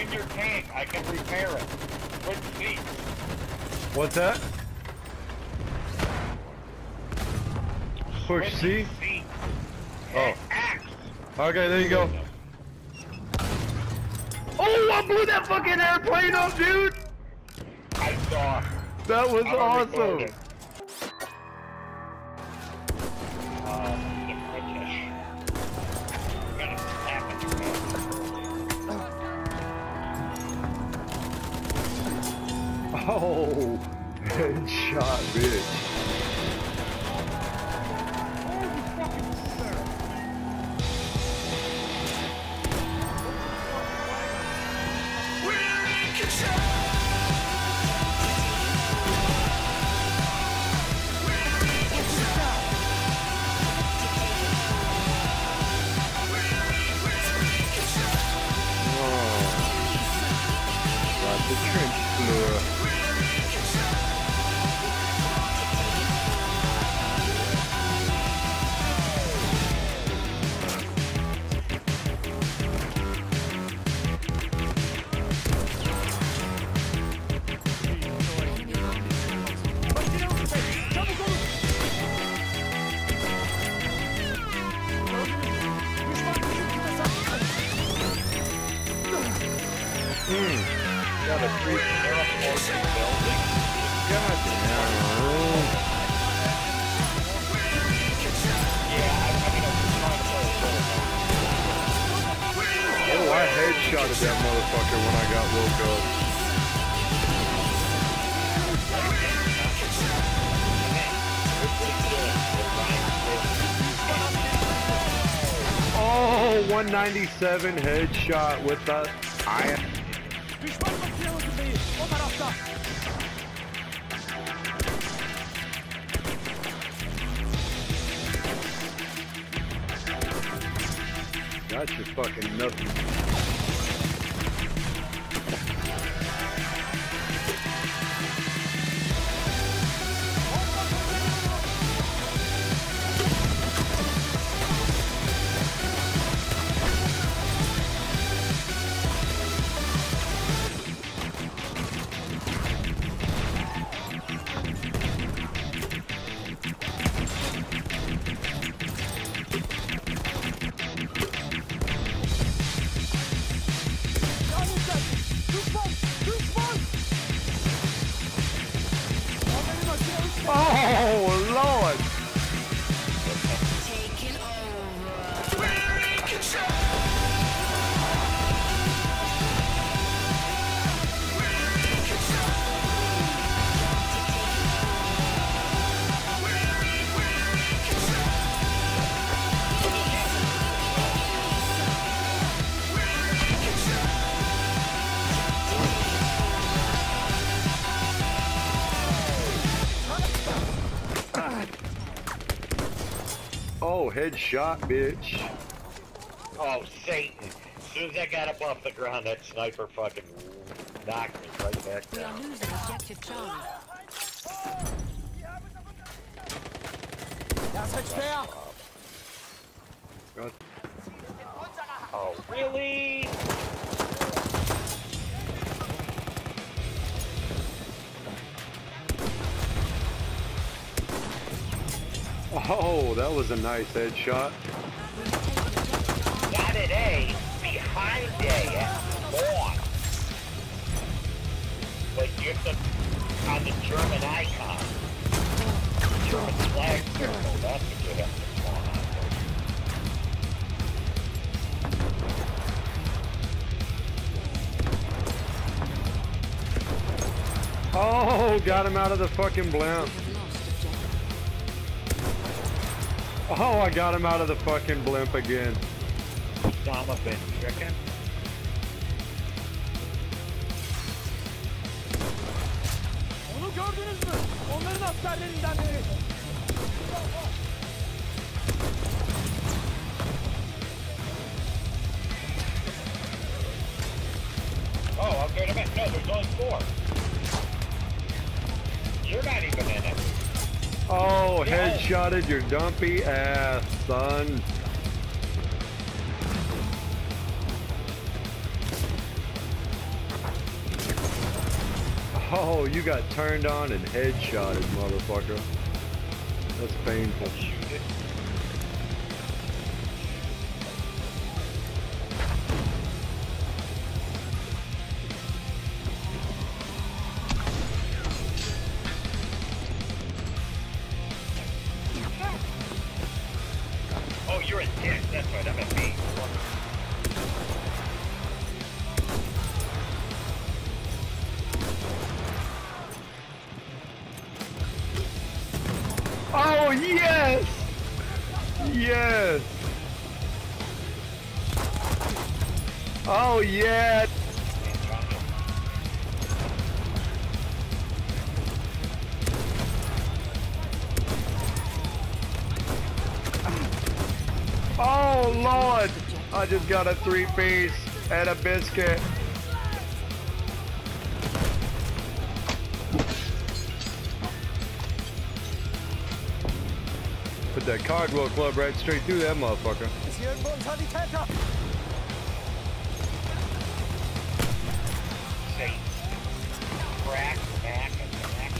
in your tank. I can repair it. Put seats. What's that? Push C? Seat. Oh. Axe. Okay, there you go. Oh, I blew that fucking airplane up, dude! I saw. That was awesome. record Oh, headshot, bitch. I headshotted that motherfucker when I got woke up. Oh, 197 headshot with the iron. That's just fucking nothing. Oh, headshot, bitch. Oh, Satan. As soon as I got up off the ground, that sniper fucking knocked me right back We are down. losing objective Charlie. God. Oh, really? Oh, that was a nice headshot. Got it A, behind A, at spawn. But you're the, on the German icon. German flag circle, that's what you have to spawn on. Oh, got him out of the fucking blimp. Oh, I got him out of the fucking blimp again. Osama bin Chicken. Onu gördünüz mü? Onların askerlerinden biri. Oh, wait a minute. No, there's only four. You're not even in it. Oh, headshotted your dumpy ass, son. Oh, you got turned on and headshotted, motherfucker. That's painful. A dick. That's right. I'm a B. Oh, yes! Yes! Oh, yeah! Oh, Lord! I just got a three-piece and a biscuit. Put that Cardwell Club right straight through that motherfucker. Ist hier irgendwo ein Sanitäter? Crack, back, and back.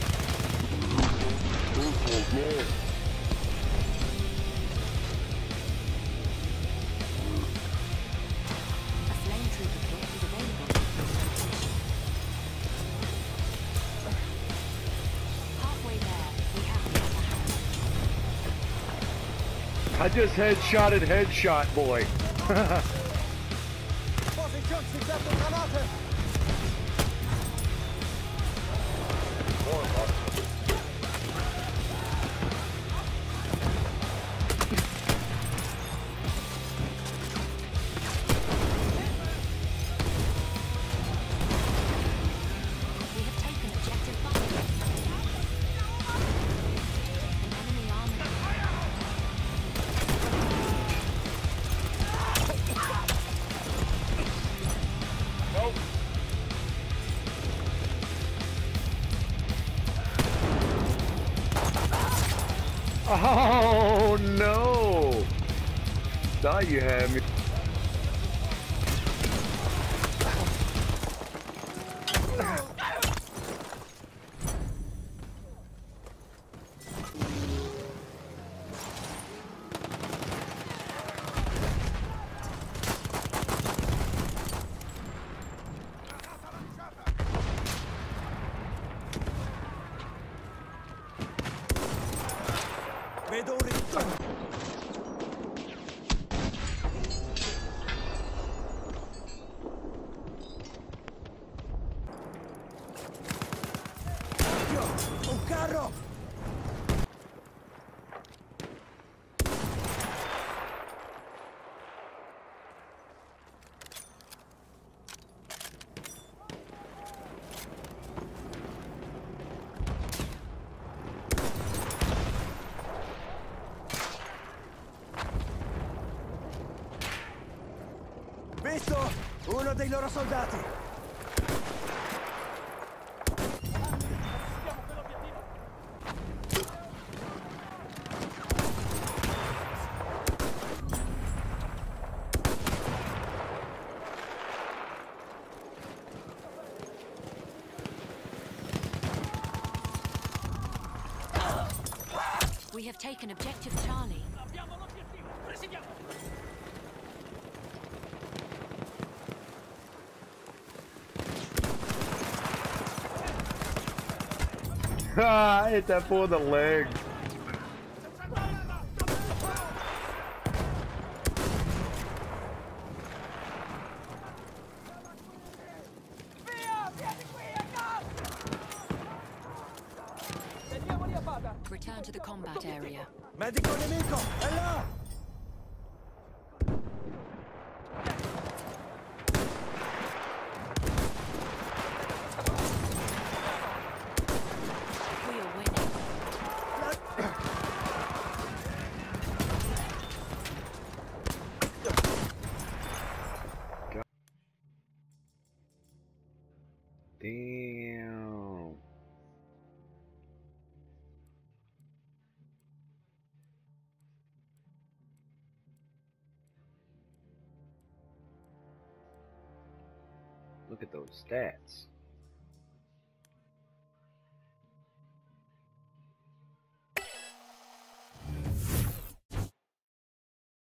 Oh, just headshotted Headshot Boy. Oh no! Thought you had me. Dei loro soldati! We have taken objective Charlie. I hit that fool in the leg. Teniamoli a bada! Return to the combat area. Medico nemico! È Look at those stats.